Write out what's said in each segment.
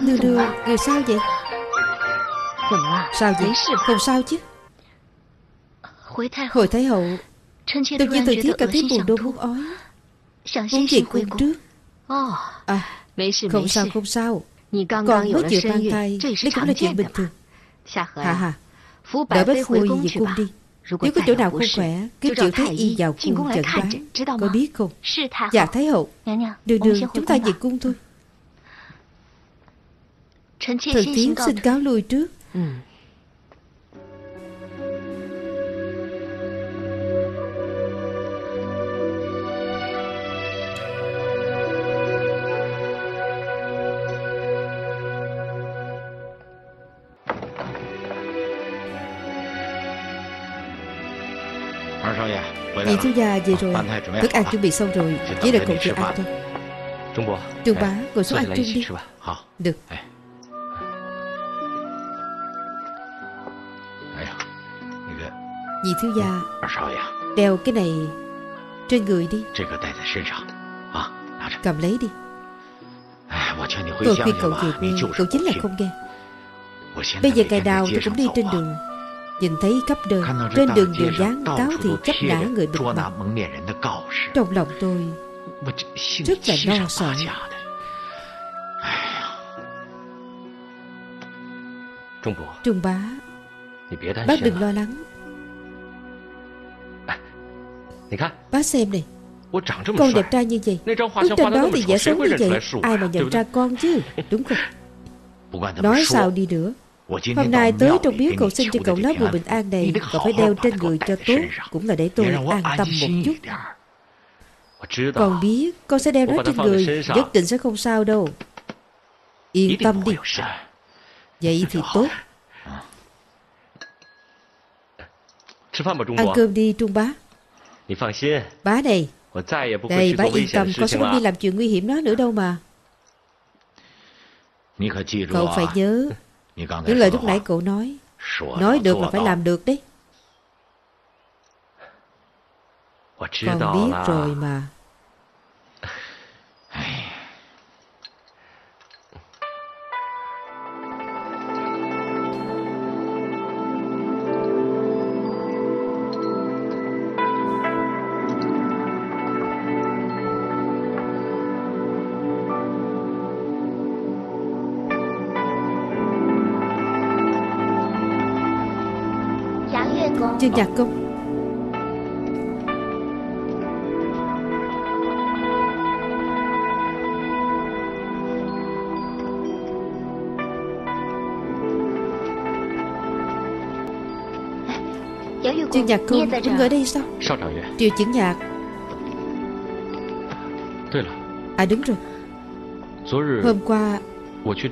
Đưa đưa Người sao vậy? Sao vậy? Không sao chứ. Hồi Thái Hậu Tự nhiên từ thiết cảm thấy buồn đô muốn ói. Muốn chuyện quên trước. À Không sao không sao. Còn mới chịu tan tay Đây cũng là chuyện bình thường. Hà hà Đợi bác Phu về cung đi. Nếu có chỗ nào không khỏe Cứ triệu Thái Y vào cung chẩn đoán. Có biết không? Dạ Thái Hậu đưa đưa chúng ta về cung thôi. Thần tiến xin cáo lui trước. Ừ. Nhị thiếu gia về rồi. Thức ăn chuẩn bị xong rồi. Chỉ đợi cậu chị ăn thôi. Trung bá Cậu xuống ăn chung đi. Được. Nhị thiếu gia? Đeo cái này trên người đi. Cầm lấy đi. Tôi khuyên cậu về quê Cậu chính là không nghe. Bây giờ ngày nào tôi cũng đi trên đường. Nhìn thấy khắp đời Trên đường đều dán cáo thì chấp ngã người bịt mặt. Trong lòng tôi Rất là lo sợ. Trung bá. Bác đừng lo lắng. Bác xem đi, Con đẹp trai như vậy Bức tranh đó thì dễ sống như vậy？Ai mà nhận ra con chứ Đúng không Nói sao đi nữa。Hôm nay tới trong biếu cậu xin cho cậu lá bùa bình an này Cậu phải đeo trên người cho tốt Cũng là để tôi an tâm một chút。Con biết Con sẽ đeo nó trên người Nhất định sẽ không sao đâu。Yên tâm đi。Vậy thì tốt。Ăn cơm đi Trung Bá。Bá này, đây bá yên tâm, con sẽ không đi làm chuyện nguy hiểm đó nữa đâu mà. Cậu phải nhớ những lời lúc nãy cậu nói. Nói được là phải làm được đấy. Con biết rồi mà. Chương nhạc công Chuyên nhạc công, Cô người ở đây sao? Triều chuyển nhạc. À đúng rồi. Hôm qua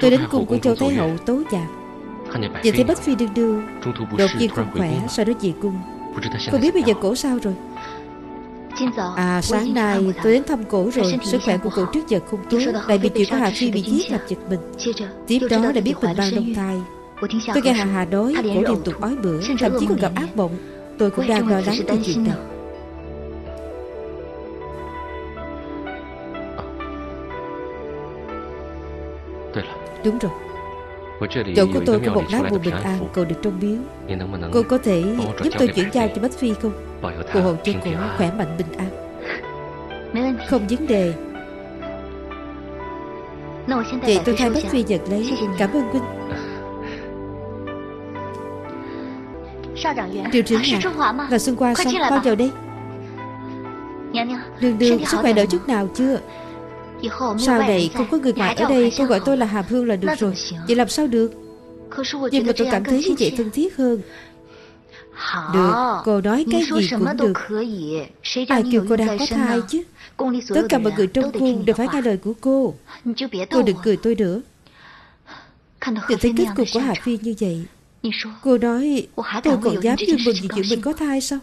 Tôi đến cùng của Châu Thái Hậu tố giạc Vậy thì Bách Phi đương đương. Đột nhiên không khỏe sao đó dị cung. Không biết bây giờ cổ sao rồi? À sáng nay tôi đến thăm cổ rồi Sức khỏe của cổ trước giờ không tốt. Lại bị chuyện của Hà Phi bị giết gặp giật mình. Tiếp đó đã biết mình mang đông thai Tôi nghe Hà Hà đói, cổ liên tục ói bữa Thậm chí còn gặp ác mộng. Tôi cũng đang lo lắng cho chuyện này. Đúng rồi Chỗ của tôi có một lá buồn bình an Cậu được trông biếu. Cô có thể giúp tôi chuyển giao cho Bách Phi không? Cô hồn cho cô khỏe mạnh bình an. Không vấn đề. Vậy tôi thay Bách Phi nhận lấy. Cảm ơn Quynh. Triệu trưởng hạ Là Xuân Hoa xong Mau vào đây. Nương nương sức khỏe đỡ chút nào chưa? Sau này không có người ngoài ở đây. Cô gọi tôi là Hà Hương là được rồi. Vậy làm sao được? Nhưng mà tôi cảm thấy như vậy thân thiết hơn. được, cô nói cái gì cũng được. Ai kêu cô đang có thai chứ？Tất cả mọi người trong cung đều phải nghe lời của cô。Cô đừng cười tôi nữa。Nhìn thấy kết cục của Hà Phi như vậy。Cô nói Tôi còn dám như mừng vì chuyện mình có thai sao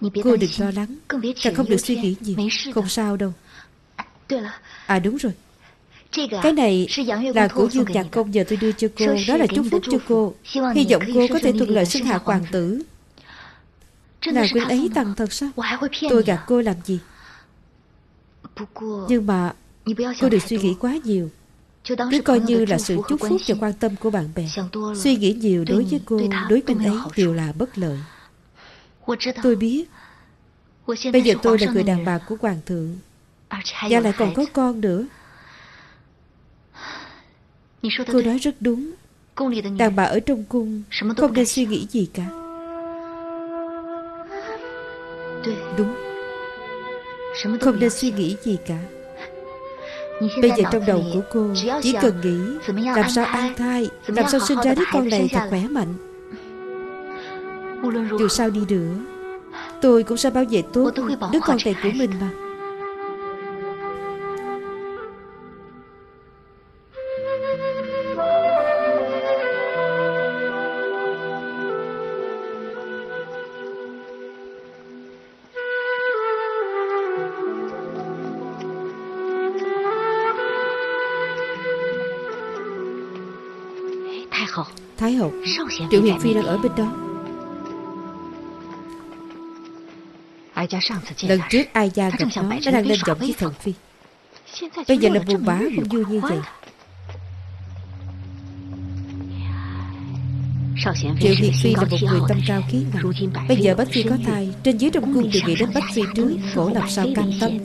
Cô đừng lo lắng Càng không được suy nghĩ nhiều Không sao đâu À đúng rồi. Cái này là của dương nhạc công giờ tôi đưa cho cô. Đó là trung phúc cho cô. Hy vọng cô có thể thuận lợi sinh hạ hoàng tử. Nàng quyến ấy tầng thật sao? Tôi gạt cô làm gì? Nhưng mà Cô đừng suy nghĩ quá nhiều. Cứ coi như là sự chúc phúc và quan tâm của bạn bè. Suy nghĩ nhiều đối với cô Đối với ấy đều là bất lợi. Tôi biết. Bây giờ tôi là người đàn bà của Hoàng thượng và lại còn có con nữa. Cô nói rất đúng. Đàn bà ở trong cung Không nên suy nghĩ gì cả. Đúng. Không nên suy nghĩ gì cả. Bây giờ trong đầu của cô Chỉ cần nghĩ Làm sao an thai Làm sao sinh ra đứa con này thật khỏe mạnh. Dù sao đi nữa Tôi cũng sẽ bảo vệ tốt Đứa con này của mình mà. Thái hậu. Triệu Huyền Phi đang ở bên đó. Lần trước ai gia gặp nó Nó đang lên giọng với Thần Phi. Bây giờ là buồn bá cũng vui như vậy. Triệu Huyền Phi là một người tâm cao khí ngạo Bây giờ Bách Phi có thai Trên dưới trong cung đều nghĩ đến Bách Phi trước cổ làm sao cam tâm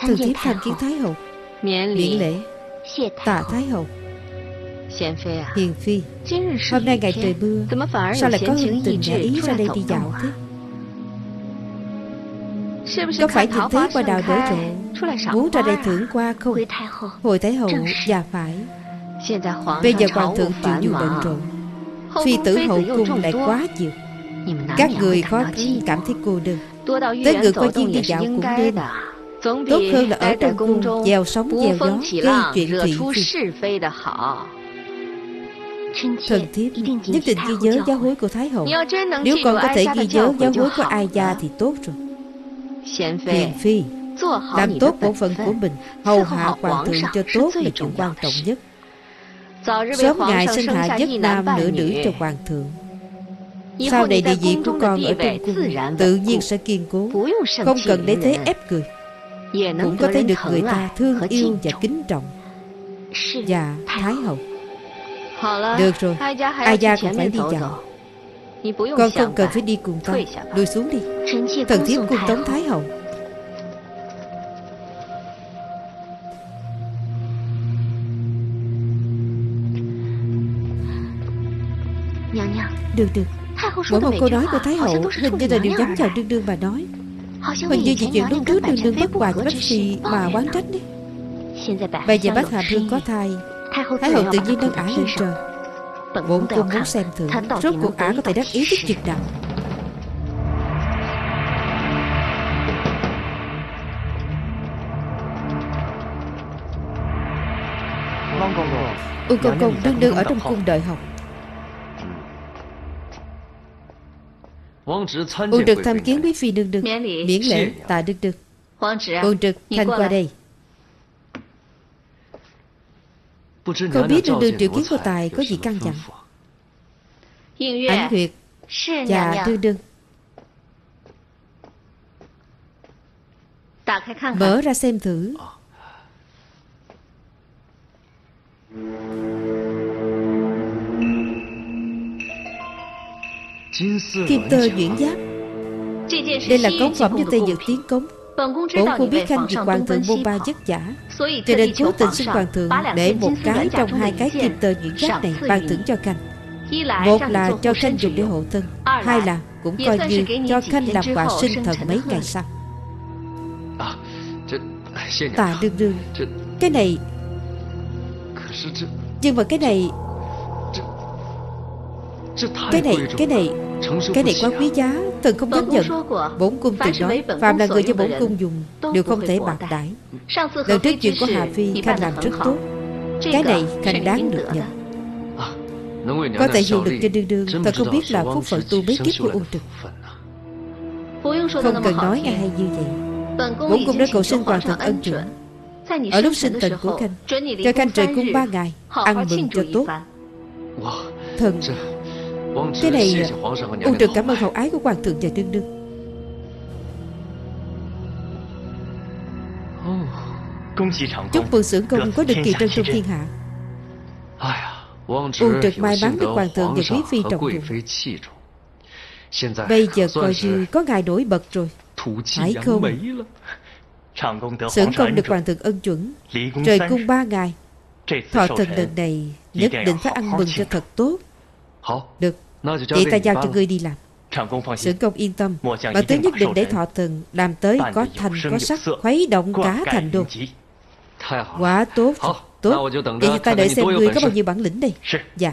thần thiếp tham kiến Thái Hậu. Miễn lễ. Tạ Thái Hậu. Hiền Phi Hôm nay ngày trời mưa Sao lại có hương tình giả ý ra đây đi dạo thế? Có phải nhìn thấy qua đào nở rộ Muốn ra đây thưởng qua không? Hồi Thái Hậu già phải. Bây giờ hoàng thượng chịu dù bận rộn Phi tử hậu cung lại quá nhiều. Các người khó cảm thấy cô đơn. Tới người qua viên đi dạo cũng nên tốt hơn là ở trong cung gieo sóng gieo gió gây chuyện thị phi. Thần thiếp nhất định ghi nhớ giáo hối của Thái Hậu. Nếu con có thể ghi nhớ giáo hối của Ai Gia thì tốt rồi. Hiền Phi Làm tốt bổn phận của mình Hầu hạ hoàng thượng cho tốt là chuyện quan trọng nhất. Sớm ngày sinh hạ nhất nam nữ nữ cho hoàng thượng. Sau này địa vị của con ở trong cung Tự nhiên sẽ kiên cố Không cần để thế ép cười cũng có thể được người ta thương yêu và kính trọng và thái hậu. Được rồi ai gia cũng phải đi dạo con không cần phải đi cùng con Lùi xuống đi. Thần thiếp cung tống Thái Hậu. Được được. Mỗi một câu nói của Thái Hậu Hình như là điều nhắm vào đương đương bà nói. Hình như vì chuyện lúc trước đương đương bất hòa của bác sĩ mà quán trách đấy. Bây giờ bác Hà Vương có thai. Thái hậu tự nhiên đang ả lên trời. Vốn cung muốn xem thử Rốt cuộc ả có thể đắc ý trước việc nào Ung công công đương đương ở trong cung đợi học. Uông Trực tham kiến quý phi đương đương Miễn lễ. Tạ đương đương Uông Trực Thanh qua đây. Không biết đương đương triệu kiến cô Tài có gì căng dặn Ánh Nguyệt Và đương đương Mở ra xem thử. À. Kim tơ nhuyễn giáp. Đây là cống phẩm do Tây Nhật Tiến cống. Bổn cô biết khanh vì hoàng thượng môn ba vất giả. Cho nên cố tình xin hoàng thượng Để một cái trong hai cái kim tơ nhuyễn giáp này ban thưởng cho khanh. Một là cho khanh dùng để hộ thân Hai là cũng coi như cho khanh làm quà sinh thần mấy ngày sau. Tạ đương đương. Cái này Nhưng mà cái này cái này, cái này Cái này quá quý giá. Thần không chấp nhận. Bốn cung từng nói Phạm là người do bốn cung dùng Đều không thể bạc đãi. Lần trước chuyện của Hà Phi Khanh làm rất tốt. Cái này Khanh đáng được nhận. Có thể hiệu lực cho đương đương Thật không biết là phúc phận tu bí kiếp của Ung Trực. Không cần nói nghe hay như vậy. Bốn cung đã cầu xin hoàng thật ân trưởng Ở lúc sinh tận của Khanh Cho Khanh trời cung ba ngày Ăn mừng cho tốt Thần cái này à, Ôn trực cảm ơn hậu ái của hoàng thượng và nương đương. Chúc vương xưởng công có được kỳ trân trong thiên hạ. Ôn trực may mắn được hoàng thượng và quý phi trọng dụng Bây giờ coi như có ngài nổi bật rồi. Phải không Xưởng công được hoàng thượng ân chuẩn. Trời cung ba ngày Thọ thần lần này nhất định phải ăn mừng cho thật tốt. Được. Vậy ta giao cho ngươi đi làm. Sử công yên tâm. Bà tứ nhất định để thọ thần Làm tới có thành có sắc Khuấy động cả thành đô Quá tốt Tốt. Vậy ta đợi xem ngươi có bao nhiêu bản lĩnh đây. Dạ.